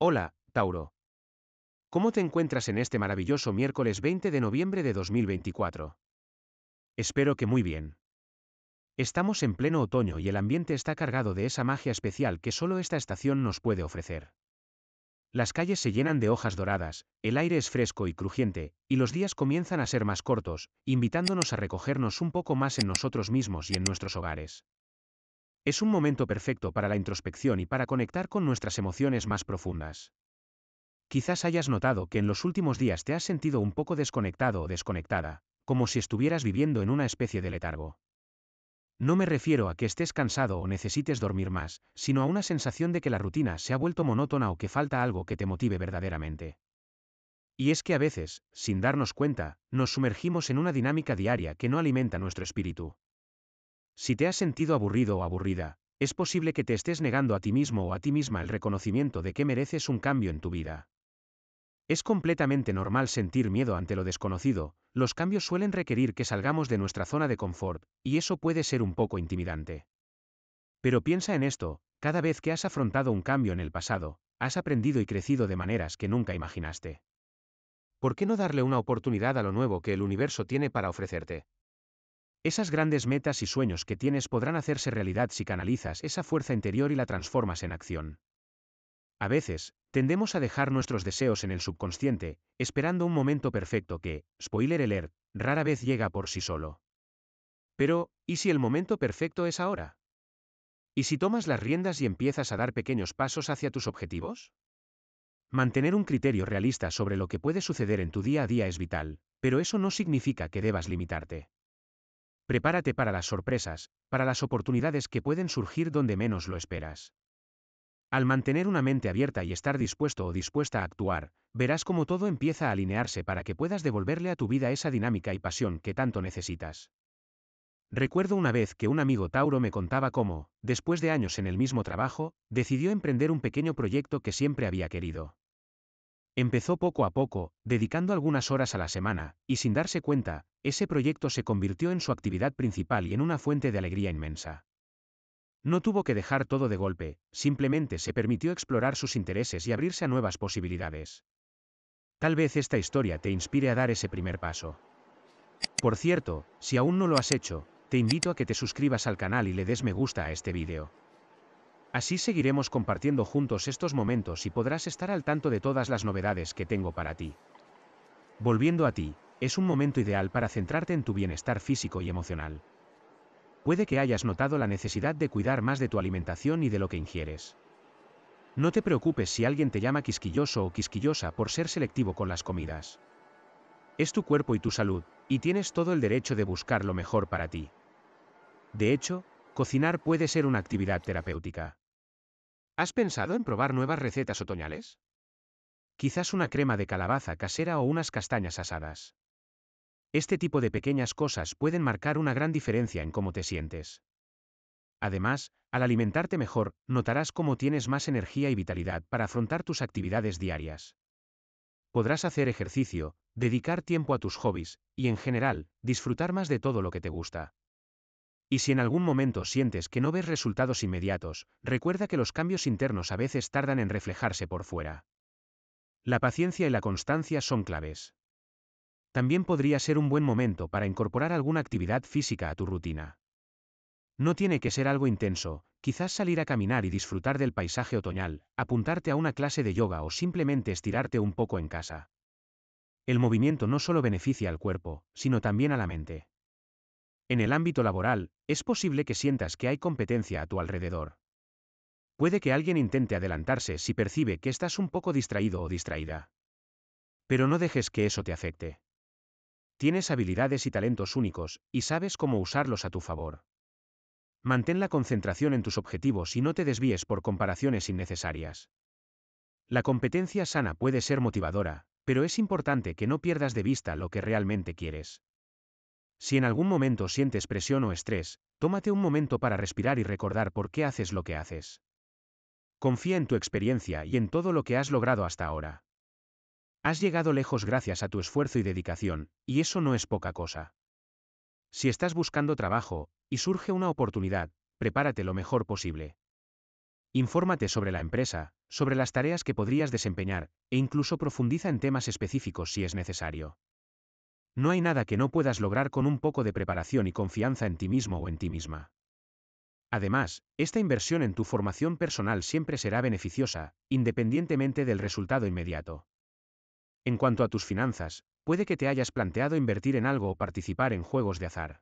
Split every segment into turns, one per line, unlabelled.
Hola, Tauro. ¿Cómo te encuentras en este maravilloso miércoles 20 de noviembre de 2024? Espero que muy bien. Estamos en pleno otoño y el ambiente está cargado de esa magia especial que solo esta estación nos puede ofrecer. Las calles se llenan de hojas doradas, el aire es fresco y crujiente, y los días comienzan a ser más cortos, invitándonos a recogernos un poco más en nosotros mismos y en nuestros hogares. Es un momento perfecto para la introspección y para conectar con nuestras emociones más profundas. Quizás hayas notado que en los últimos días te has sentido un poco desconectado o desconectada, como si estuvieras viviendo en una especie de letargo. No me refiero a que estés cansado o necesites dormir más, sino a una sensación de que la rutina se ha vuelto monótona o que falta algo que te motive verdaderamente. Y es que a veces, sin darnos cuenta, nos sumergimos en una dinámica diaria que no alimenta nuestro espíritu. Si te has sentido aburrido o aburrida, es posible que te estés negando a ti mismo o a ti misma el reconocimiento de que mereces un cambio en tu vida. Es completamente normal sentir miedo ante lo desconocido, los cambios suelen requerir que salgamos de nuestra zona de confort, y eso puede ser un poco intimidante. Pero piensa en esto, cada vez que has afrontado un cambio en el pasado, has aprendido y crecido de maneras que nunca imaginaste. ¿Por qué no darle una oportunidad a lo nuevo que el universo tiene para ofrecerte? Esas grandes metas y sueños que tienes podrán hacerse realidad si canalizas esa fuerza interior y la transformas en acción. A veces, tendemos a dejar nuestros deseos en el subconsciente, esperando un momento perfecto que, spoiler alert, rara vez llega por sí solo. Pero, ¿y si el momento perfecto es ahora? ¿Y si tomas las riendas y empiezas a dar pequeños pasos hacia tus objetivos? Mantener un criterio realista sobre lo que puede suceder en tu día a día es vital, pero eso no significa que debas limitarte. Prepárate para las sorpresas, para las oportunidades que pueden surgir donde menos lo esperas. Al mantener una mente abierta y estar dispuesto o dispuesta a actuar, verás cómo todo empieza a alinearse para que puedas devolverle a tu vida esa dinámica y pasión que tanto necesitas. Recuerdo una vez que un amigo Tauro me contaba cómo, después de años en el mismo trabajo, decidió emprender un pequeño proyecto que siempre había querido. Empezó poco a poco, dedicando algunas horas a la semana, y sin darse cuenta, ese proyecto se convirtió en su actividad principal y en una fuente de alegría inmensa. No tuvo que dejar todo de golpe, simplemente se permitió explorar sus intereses y abrirse a nuevas posibilidades. Tal vez esta historia te inspire a dar ese primer paso. Por cierto, si aún no lo has hecho, te invito a que te suscribas al canal y le des me gusta a este vídeo. Así seguiremos compartiendo juntos estos momentos y podrás estar al tanto de todas las novedades que tengo para ti. Volviendo a ti, es un momento ideal para centrarte en tu bienestar físico y emocional. Puede que hayas notado la necesidad de cuidar más de tu alimentación y de lo que ingieres. No te preocupes si alguien te llama quisquilloso o quisquillosa por ser selectivo con las comidas. Es tu cuerpo y tu salud, y tienes todo el derecho de buscar lo mejor para ti. De hecho, cocinar puede ser una actividad terapéutica. ¿Has pensado en probar nuevas recetas otoñales? Quizás una crema de calabaza casera o unas castañas asadas. Este tipo de pequeñas cosas pueden marcar una gran diferencia en cómo te sientes. Además, al alimentarte mejor, notarás cómo tienes más energía y vitalidad para afrontar tus actividades diarias. Podrás hacer ejercicio, dedicar tiempo a tus hobbies, y en general, disfrutar más de todo lo que te gusta. Y si en algún momento sientes que no ves resultados inmediatos, recuerda que los cambios internos a veces tardan en reflejarse por fuera. La paciencia y la constancia son claves. También podría ser un buen momento para incorporar alguna actividad física a tu rutina. No tiene que ser algo intenso, quizás salir a caminar y disfrutar del paisaje otoñal, apuntarte a una clase de yoga o simplemente estirarte un poco en casa. El movimiento no solo beneficia al cuerpo, sino también a la mente. En el ámbito laboral, es posible que sientas que hay competencia a tu alrededor. Puede que alguien intente adelantarse si percibe que estás un poco distraído o distraída. Pero no dejes que eso te afecte. Tienes habilidades y talentos únicos, y sabes cómo usarlos a tu favor. Mantén la concentración en tus objetivos y no te desvíes por comparaciones innecesarias. La competencia sana puede ser motivadora, pero es importante que no pierdas de vista lo que realmente quieres. Si en algún momento sientes presión o estrés, tómate un momento para respirar y recordar por qué haces lo que haces. Confía en tu experiencia y en todo lo que has logrado hasta ahora. Has llegado lejos gracias a tu esfuerzo y dedicación, y eso no es poca cosa. Si estás buscando trabajo, y surge una oportunidad, prepárate lo mejor posible. Infórmate sobre la empresa, sobre las tareas que podrías desempeñar, e incluso profundiza en temas específicos si es necesario. No hay nada que no puedas lograr con un poco de preparación y confianza en ti mismo o en ti misma. Además, esta inversión en tu formación personal siempre será beneficiosa, independientemente del resultado inmediato. En cuanto a tus finanzas, puede que te hayas planteado invertir en algo o participar en juegos de azar.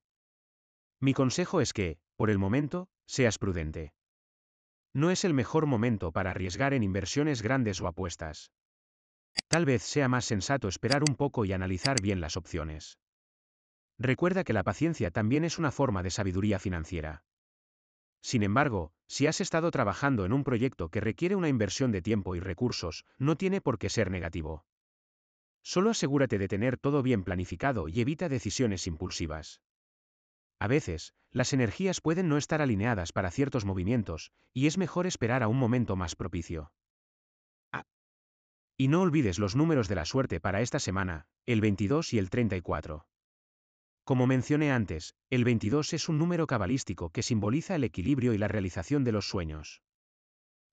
Mi consejo es que, por el momento, seas prudente. No es el mejor momento para arriesgar en inversiones grandes o apuestas. Tal vez sea más sensato esperar un poco y analizar bien las opciones. Recuerda que la paciencia también es una forma de sabiduría financiera. Sin embargo, si has estado trabajando en un proyecto que requiere una inversión de tiempo y recursos, no tiene por qué ser negativo. Solo asegúrate de tener todo bien planificado y evita decisiones impulsivas. A veces, las energías pueden no estar alineadas para ciertos movimientos, y es mejor esperar a un momento más propicio. Y no olvides los números de la suerte para esta semana, el 22 y el 34. Como mencioné antes, el 22 es un número cabalístico que simboliza el equilibrio y la realización de los sueños.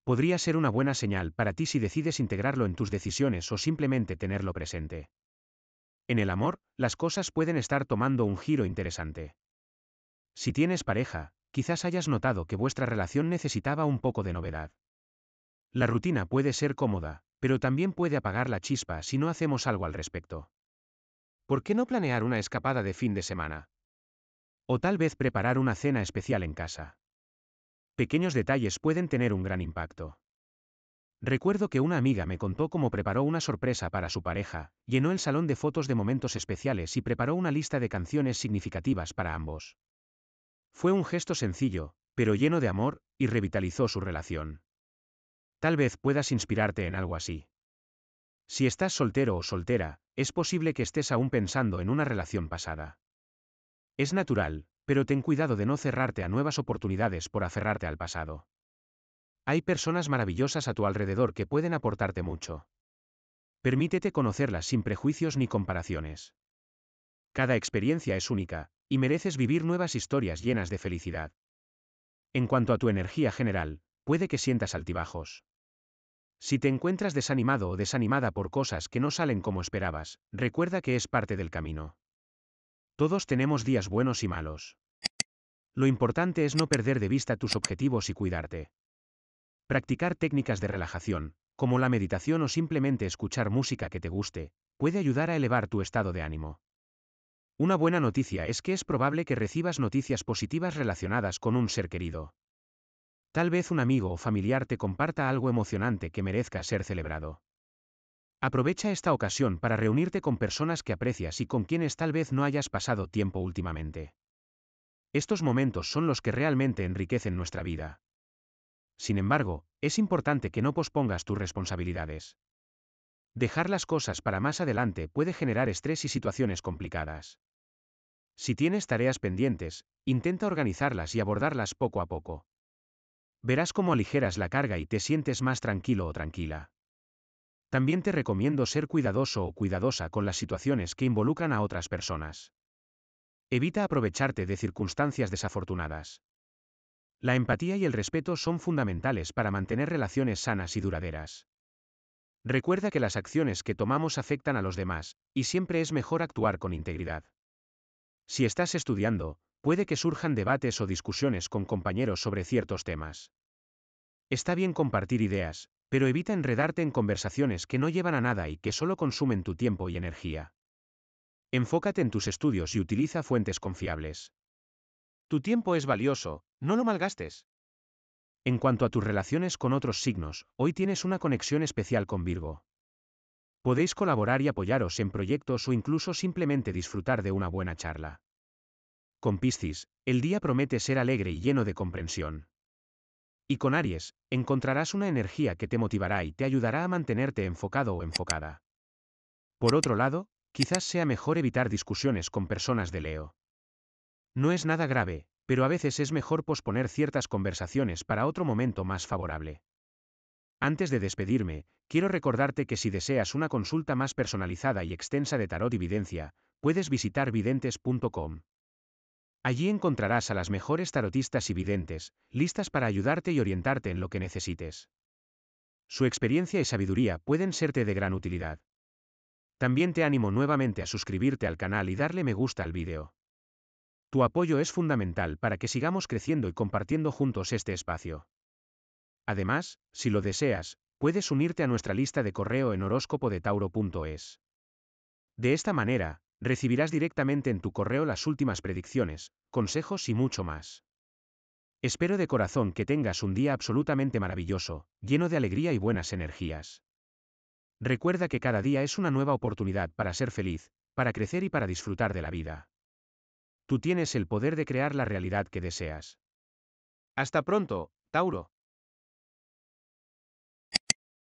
Podría ser una buena señal para ti si decides integrarlo en tus decisiones o simplemente tenerlo presente. En el amor, las cosas pueden estar tomando un giro interesante. Si tienes pareja, quizás hayas notado que vuestra relación necesitaba un poco de novedad. La rutina puede ser cómoda, pero también puede apagar la chispa si no hacemos algo al respecto. ¿Por qué no planear una escapada de fin de semana? O tal vez preparar una cena especial en casa. Pequeños detalles pueden tener un gran impacto. Recuerdo que una amiga me contó cómo preparó una sorpresa para su pareja, llenó el salón de fotos de momentos especiales y preparó una lista de canciones significativas para ambos. Fue un gesto sencillo, pero lleno de amor, y revitalizó su relación. Tal vez puedas inspirarte en algo así. Si estás soltero o soltera, es posible que estés aún pensando en una relación pasada. Es natural, pero ten cuidado de no cerrarte a nuevas oportunidades por aferrarte al pasado. Hay personas maravillosas a tu alrededor que pueden aportarte mucho. Permítete conocerlas sin prejuicios ni comparaciones. Cada experiencia es única, y mereces vivir nuevas historias llenas de felicidad. En cuanto a tu energía general, puede que sientas altibajos. Si te encuentras desanimado o desanimada por cosas que no salen como esperabas, recuerda que es parte del camino. Todos tenemos días buenos y malos. Lo importante es no perder de vista tus objetivos y cuidarte. Practicar técnicas de relajación, como la meditación o simplemente escuchar música que te guste, puede ayudar a elevar tu estado de ánimo. Una buena noticia es que es probable que recibas noticias positivas relacionadas con un ser querido. Tal vez un amigo o familiar te comparta algo emocionante que merezca ser celebrado. Aprovecha esta ocasión para reunirte con personas que aprecias y con quienes tal vez no hayas pasado tiempo últimamente. Estos momentos son los que realmente enriquecen nuestra vida. Sin embargo, es importante que no pospongas tus responsabilidades. Dejar las cosas para más adelante puede generar estrés y situaciones complicadas. Si tienes tareas pendientes, intenta organizarlas y abordarlas poco a poco. Verás cómo aligeras la carga y te sientes más tranquilo o tranquila. También te recomiendo ser cuidadoso o cuidadosa con las situaciones que involucran a otras personas. Evita aprovecharte de circunstancias desafortunadas. La empatía y el respeto son fundamentales para mantener relaciones sanas y duraderas. Recuerda que las acciones que tomamos afectan a los demás, y siempre es mejor actuar con integridad. Si estás estudiando, puede que surjan debates o discusiones con compañeros sobre ciertos temas. Está bien compartir ideas, pero evita enredarte en conversaciones que no llevan a nada y que solo consumen tu tiempo y energía. Enfócate en tus estudios y utiliza fuentes confiables. Tu tiempo es valioso, no lo malgastes. En cuanto a tus relaciones con otros signos, hoy tienes una conexión especial con Virgo. Podéis colaborar y apoyaros en proyectos o incluso simplemente disfrutar de una buena charla. Con Piscis, el día promete ser alegre y lleno de comprensión. Y con Aries, encontrarás una energía que te motivará y te ayudará a mantenerte enfocado o enfocada. Por otro lado, quizás sea mejor evitar discusiones con personas de Leo. No es nada grave, pero a veces es mejor posponer ciertas conversaciones para otro momento más favorable. Antes de despedirme, quiero recordarte que si deseas una consulta más personalizada y extensa de tarot y videncia, puedes visitar videntes.com. Allí encontrarás a las mejores tarotistas y videntes, listas para ayudarte y orientarte en lo que necesites. Su experiencia y sabiduría pueden serte de gran utilidad. También te animo nuevamente a suscribirte al canal y darle me gusta al vídeo. Tu apoyo es fundamental para que sigamos creciendo y compartiendo juntos este espacio. Además, si lo deseas, puedes unirte a nuestra lista de correo en horóscopodetauro.es. De esta manera, recibirás directamente en tu correo las últimas predicciones, consejos y mucho más. Espero de corazón que tengas un día absolutamente maravilloso, lleno de alegría y buenas energías. Recuerda que cada día es una nueva oportunidad para ser feliz, para crecer y para disfrutar de la vida. Tú tienes el poder de crear la realidad que deseas. Hasta pronto, Tauro.